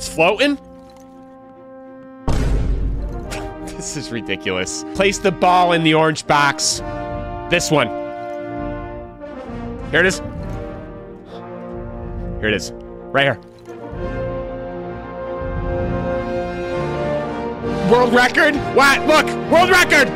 It's floating? This is ridiculous. Place the ball in the orange box. This one. Here it is. Here it is. Right here. World record? What? Look! World record!